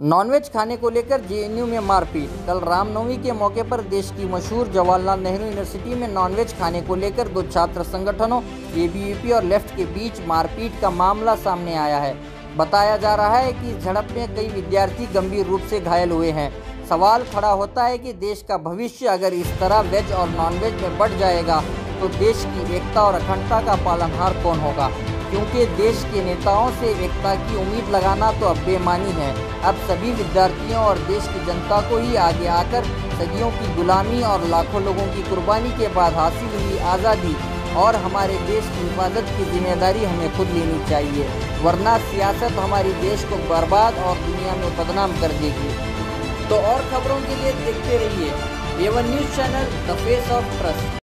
Nonveg खाने को लेकर जेएनयू में मारपीट। कल रामनवमी के मौके पर देश की मशहूर जवाहरलाल नेहरू यूनिवर्सिटी में नॉनवेज खाने को लेकर दो छात्र संगठनों एबीवीपी और लेफ़्ट के बीच मारपीट का मामला सामने आया है। बताया जा रहा है कि इस झड़प में कई विद्यार्थी गंभीर रूप से घायल हुए हैं। सवाल खड़ा होता है कि देश का भविष्य अगर इस तरह वेज और नॉनवेज में बढ़ जाएगा तो देश की एकता और अखंडता का पालनहार कौन होगा? क्योंकि देश के नेताओं से एकता की उम्मीद लगाना तो अब बेमानी है। अब सभी विद्यार्थियों और देश की जनता को ही आगे आकर सदियों की गुलामी और लाखों लोगों की कुर्बानी के बाद हासिल हुई आज़ादी। और हमारे देश की हिफाजत की ज़िम्मेदारी हमें खुद लेनी चाहिए, वरना सियासत हमारी देश को बर्बाद और दुनिया में बदनाम कर देगी। तो और खबरों के लिए देखते रहिए Avon news channel the face of trust